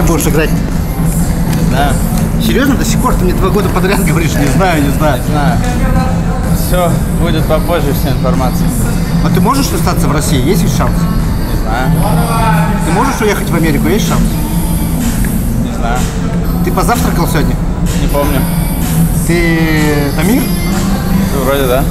кем будешь играть? Да, Серьезно, до сих пор ты мне два года подряд говоришь, не знаю, не знаю. знаю. Все будет попозже, вся информация. А ты можешь остаться в России? Есть ведь шанс? Не знаю, Ты можешь уехать в Америку? Есть шанс? не знаю, Ты позавтракал сегодня? не помню. Ты Тамир? Вроде да.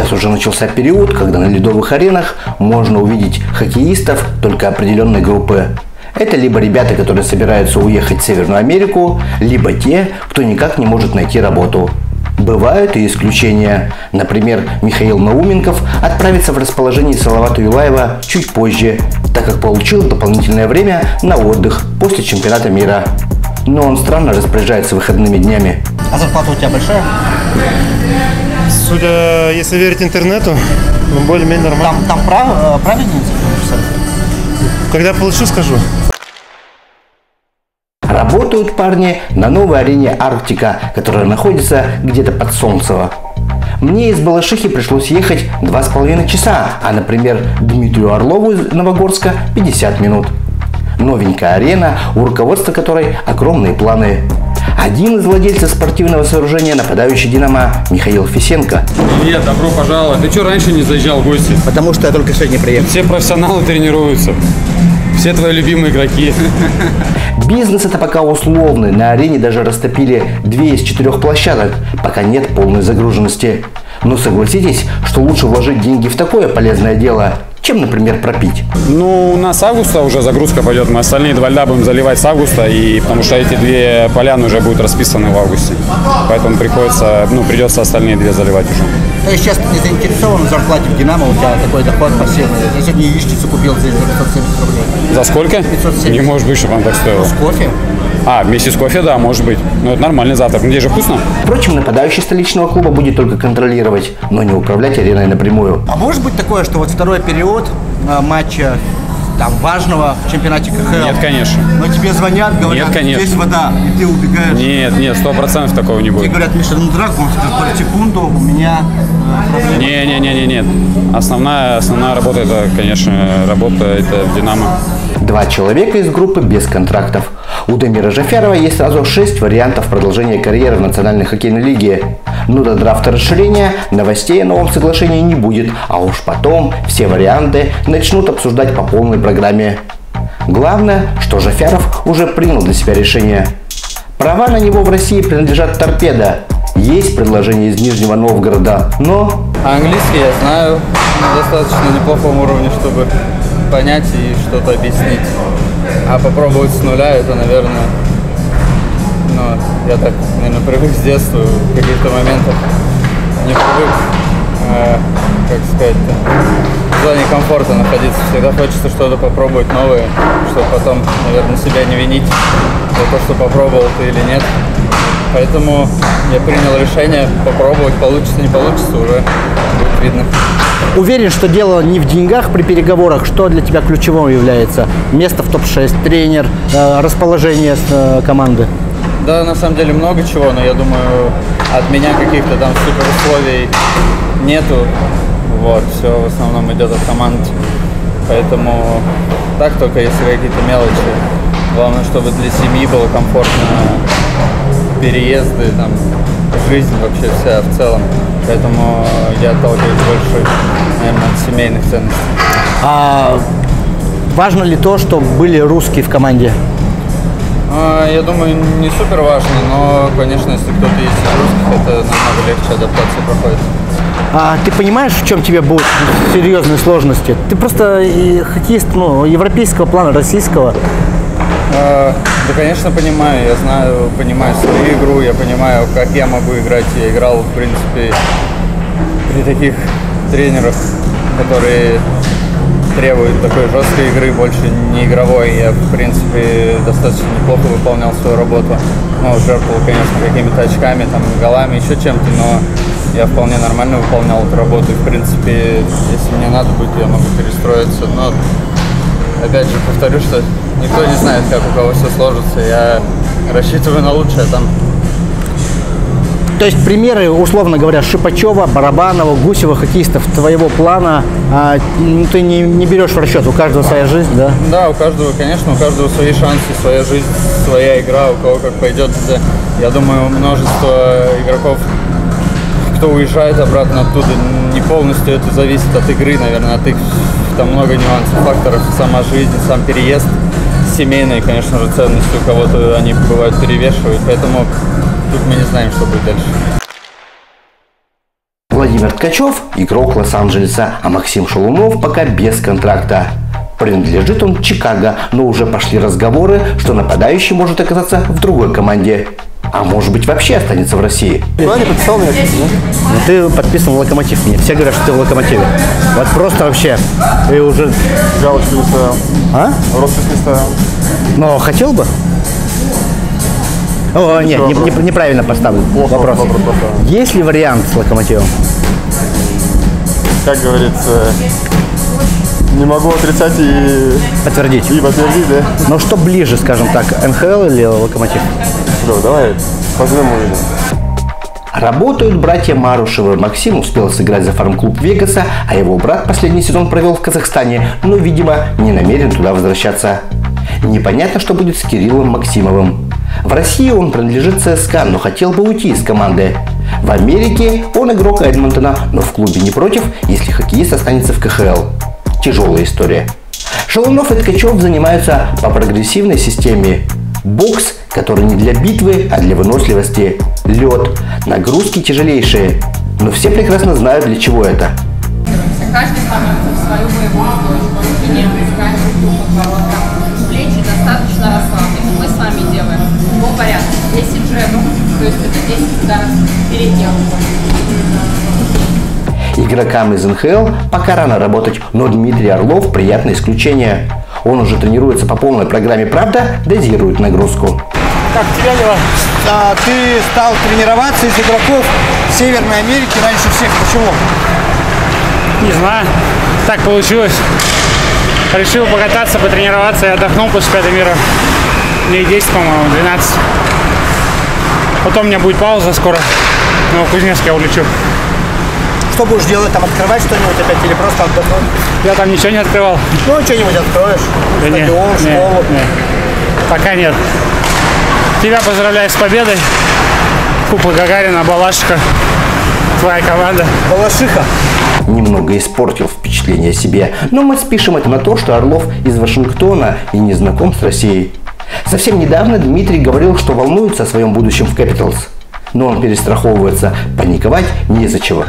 Сейчас уже начался период, когда на ледовых аренах можно увидеть хоккеистов только определенной группы. Это либо ребята, которые собираются уехать в Северную Америку, либо те, кто никак не может найти работу. Бывают и исключения. Например, Михаил Науменков отправится в расположение Салавата Юлаева чуть позже, так как получил дополнительное время на отдых после чемпионата мира. Но он странно распоряжается выходными днями. А зарплата у тебя большая? Судя, если верить интернету, ну, более-менее нормально. Там, там прав, э, правильно написали? Когда получу, скажу. Работают парни на новой арене Арктика, которая находится где-то под Солнцево. Мне из Балашихи пришлось ехать два с половиной часа, а, например, Дмитрию Орлову из Новогорска 50 минут. Новенькая арена, у руководства которой огромные планы. Один из владельцев спортивного сооружения, нападающий «Динамо» Михаил Фисенко. Привет, добро пожаловать. Ты что раньше не заезжал в гости? Потому что я только сегодня приехал. Все профессионалы тренируются. Все твои любимые игроки. Бизнес это пока условный. На арене даже растопили две из четырех площадок, пока нет полной загруженности. Но согласитесь, что лучше вложить деньги в такое полезное дело, чем, например, пропить. Ну, у нас с августа уже загрузка пойдет. Мы остальные два льда будем заливать с августа, и потому что эти две поляны уже будут расписаны в августе. Поэтому приходится, ну, придется остальные две заливать уже. То есть сейчас ты не заинтересован в зарплате в Динамо, у тебя такой доход пассивный. Я сегодня яичницу купил за 570 рублей. За сколько? 570. Не может быть, чтобы он так стоил. С кофе. А, вместе с кофе, да, может быть. Ну, это нормальный завтрак. Где же вкусно? Впрочем, нападающий столичного клуба будет только контролировать, но не управлять ареной напрямую. А может быть такое, что вот второй период э, матча там важного в чемпионате КХЛ? Нет, конечно. Но тебе звонят, говорят, Нет, конечно. здесь вода, и ты убегаешь. Нет, нет, сто процентов такого не Тебе будет. говорят, Миша, ну драку, «Пару секунду, у меня э, проблемы. Не, не, не, не, нет. Основная, основная работа это, конечно, работа это в Динамо. Два человека из группы без контрактов. У Дамира Жафярова есть сразу шесть вариантов продолжения карьеры в Национальной хоккейной лиге. Но до драфта расширения новостей о новом соглашении не будет, а уж потом все варианты начнут обсуждать по полной программе. Главное, что Жафяров уже принял для себя решение. Права на него в России принадлежат торпедо. Есть предложение из Нижнего Новгорода, но Английский я знаю на достаточно неплохом уровне, чтобы понять и что-то объяснить. А попробовать с нуля, это, наверное, ну, я так, наверное, привык с детства в каких-то моментах не привык, э, как сказать-то, в зоне комфорта находиться. Всегда хочется что-то попробовать новое, чтобы потом, наверное, себя не винить за то, что попробовал ты или нет. Поэтому я принял решение попробовать, получится, не получится, уже видно. Уверен, что дело не в деньгах при переговорах. Что для тебя ключевым является? Место в топ-6, тренер, э, расположение э, команды. Да, на самом деле много чего, но я думаю, от меня каких-то там супер условий нету. Вот, все в основном идет от команд. Поэтому так только если какие-то мелочи. Главное, чтобы для семьи было комфортно переезды, там, жизнь вообще вся в целом. Поэтому я отталкиваюсь больше, наверное, от семейных ценностей. А важно ли то, что были русские в команде? А, Я думаю, не супер важно, но, конечно, если кто-то есть из русских, это намного легче адаптация проходит. А ты понимаешь, в чем тебе будут серьезные сложности? Ты просто хоккеист ну, европейского плана, российского. А, Да, конечно, понимаю. Я знаю, понимаю свою игру, я понимаю, как я могу играть. Я играл, в принципе, при таких тренерах, которые требуют такой жесткой игры, больше не игровой. Я, в принципе, достаточно неплохо выполнял свою работу. Ну, жертвовал, конечно, какими-то очками, там, голами, еще чем-то, но я вполне нормально выполнял эту работу. И, в принципе, если мне надо будет, я могу перестроиться. Но опять же повторю, что никто не знает, как у кого все сложится. Я рассчитываю на лучшее там. то есть примеры, условно говоря, Шипачева, Барабанова, Гусева, хоккеистов твоего плана, а, ну, ты не, не берешь в расчет, у каждого своя жизнь, да? Да, у каждого, конечно, у каждого свои шансы, своя жизнь, своя игра, у кого как пойдет. Я думаю, множество игроков, кто уезжает обратно оттуда, не полностью это зависит от игры, наверное, от их, там много нюансов, факторов, сама жизнь, сам переезд, семейные, конечно же, ценности у кого-то они бывают перевешивают, поэтому тут мы не знаем, что будет дальше. Владимир Ткачев – игрок Лос-Анджелеса, а Максим Шалунов пока без контракта. Принадлежит он Чикаго, но уже пошли разговоры, что нападающий может оказаться в другой команде. А может быть вообще останется в России. Ну, ты подписан в Локомотив. Мне все говорят, что ты в Локомотиве. Вот просто вообще. Ты уже... Галочку не ставил. А? Роспись не ставил. Но хотел бы? О, нет, не- не- неправильно поставлен Плохо вопрос. вопрос поставил. Есть ли вариант с Локомотивом? Как говорится, не могу отрицать и, Подтвердить. и подтвердить, да? Но что ближе, скажем так, НХЛ или Локомотив? Все, давай, пожмем увидим. Работают братья Марушевы. Максим успел сыграть за фарм-клуб Вегаса, а его брат последний сезон провел в Казахстане, но, видимо, не намерен туда возвращаться. Непонятно, что будет с Кириллом Максимовым. В России он принадлежит ЦСКА, но хотел бы уйти из команды. В Америке он игрок Эдмонтона, но в клубе не против, если хоккеист останется в КХЛ. Тяжелая история. Шалунов и Ткачев занимаются по прогрессивной системе. Бокс, который не для битвы, а для выносливости. Лед. Нагрузки тяжелейшие. Но все прекрасно знают, для чего это. Каждый становится в свою боевую точку, руки не опускаем, руку подбородка. Плечи достаточно расслаблены. Мы с вами делаем по порядку. 10 джебов, то есть это 10 ударов перед. Игрокам из НХЛ пока рано работать, но Дмитрий Орлов приятное исключение. Он уже тренируется по полной программе «Правда», дозирует нагрузку. Как тебя дела? А, ты стал тренироваться из игроков Северной Америки раньше всех. Почему? Не знаю. Так получилось. Решил покататься, потренироваться и отдохнул после пятой мира. Мне 10, по-моему, 12. Потом у меня будет пауза скоро. В Новокузнецк я улечу. Что будешь делать? Там открывать что-нибудь опять или просто отдохнуть? Я там ничего не открывал. Ну, что-нибудь откроешь. Да нет, Стадион, нет, школу. нет. Пока нет. Тебя поздравляю с победой. Кубок Гагарина, Балашиха. Твоя команда. Балашиха. Немного испортил впечатление о себе, но мы спишем это на то, что Орлов из Вашингтона и не знаком с Россией. Совсем недавно Дмитрий говорил, что волнуется о своем будущем в Capitals. Но он перестраховывается, паниковать не из-за чего.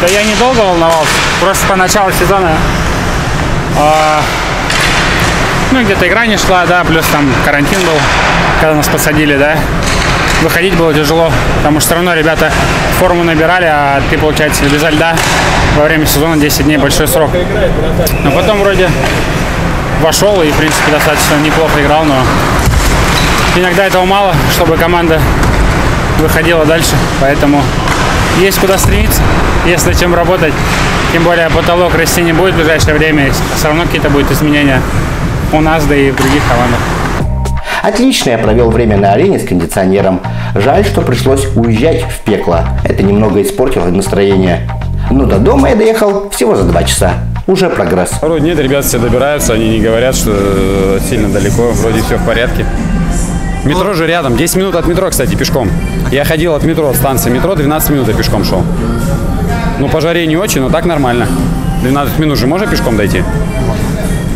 Да я недолго волновался. Просто по началу сезона а, ну, где-то игра не шла, да, плюс там карантин был, когда нас посадили, да. Выходить было тяжело, потому что все равно ребята форму набирали, а ты, получается, без льда во время сезона 10 дней большой срок. Но потом вроде вошел и, в принципе, достаточно неплохо играл, но иногда этого мало, чтобы команда выходила дальше, поэтому есть куда стремиться, есть над чем работать. Тем более потолок расти не будет в ближайшее время, все равно какие-то будут изменения у нас, да и в других командах. Отлично я провел время на арене с кондиционером. Жаль, что пришлось уезжать в пекло. Это немного испортило настроение. Но до дома я доехал всего за два часа. Уже прогресс. Вроде нет, ребята все добираются, они не говорят, что э, сильно далеко, вроде все в порядке. Метро же рядом, 10 минут от метро, кстати, пешком. Я ходил от метро, от станции метро, 12 минут я пешком шел. Ну, по жаре не очень, но так нормально. 12 минут же можно пешком дойти?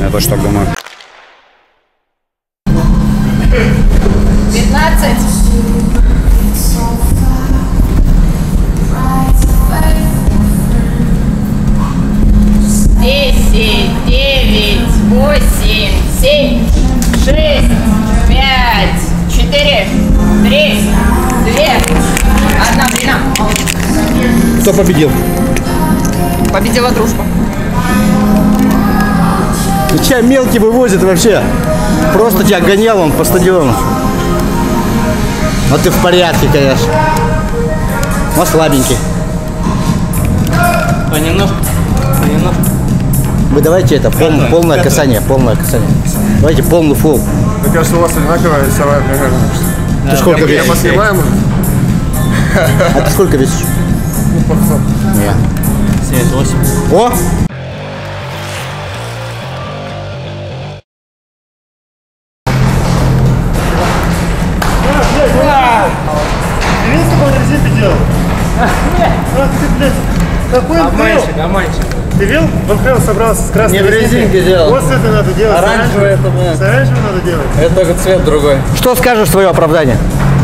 Я тоже так думаю. Кто победил? Победила дружба. Тебя мелкий вывозит вообще. Просто тебя гонял он по стадиону. Но ты в порядке, конечно. Но слабенький. Понемножку, понемножку. Вы давайте это, пол- полное касание, полное касание. Давайте полный фул. Мне кажется, у вас одинаковая весовая примерно. Ты сколько Я весишь? поснимаем. А ты сколько весишь? Нет. 78. О! Видел, сколько он резинки делал? Ах ты, блядь, какой он Обманщик, обманщик. Ты видел? Он прям собрался с красной Не в резинке делал. Вот с этой надо делать. с Оранжевый это мы. С оранжевым надо делать. Это только цвет другой. Что скажешь свое оправдание?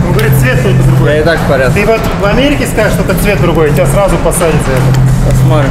Он говорит, цвет только другой. Я и так в порядке. Ты вот в Америке скажешь, что это цвет другой, тебя сразу посадят за это. Посмотрим.